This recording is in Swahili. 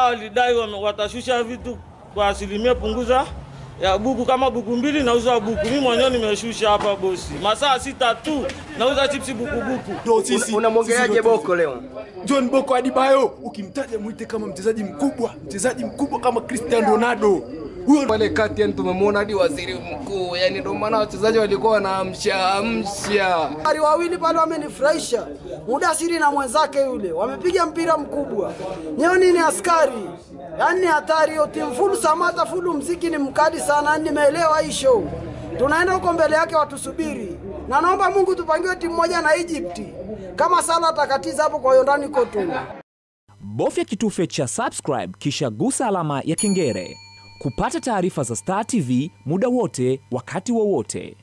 walidai lidai watashusha vitu kwa asilimia punguza ya buku, kama buku mbili nauza buku. Mimi mwenyewe nimeshusha hapa bosi, masaa sita tu nauza chipsi buku buku. Ndio sisi. Unamwongeaje Boko leo? John Boko Adibayo ukimtaja mwite kama mchezaji mkubwa, mchezaji mkubwa kama Cristiano Ronaldo. Huyo Pale kati yani tumemwona hadi waziri mkuu, yani ndio maana wachezaji walikuwa wanaamsha amsha. Ari wawili pale wamenifurahisha, Mudasiri na mwenzake yule wamepiga mpira mkubwa. Nyoni ni askari, yani ni hatari hiyo timu. Fulu Samata, fulu mziki ni mkali sana, nimeelewa hii show. Tunaenda huko mbele yake, watusubiri na naomba Mungu tupangiwe timu moja na Egypt kama Sala atakatiza hapo kwa Yondani kotu. Bofya kitufe cha subscribe kisha gusa alama ya kengele kupata taarifa za Star TV muda wote, wakati wowote.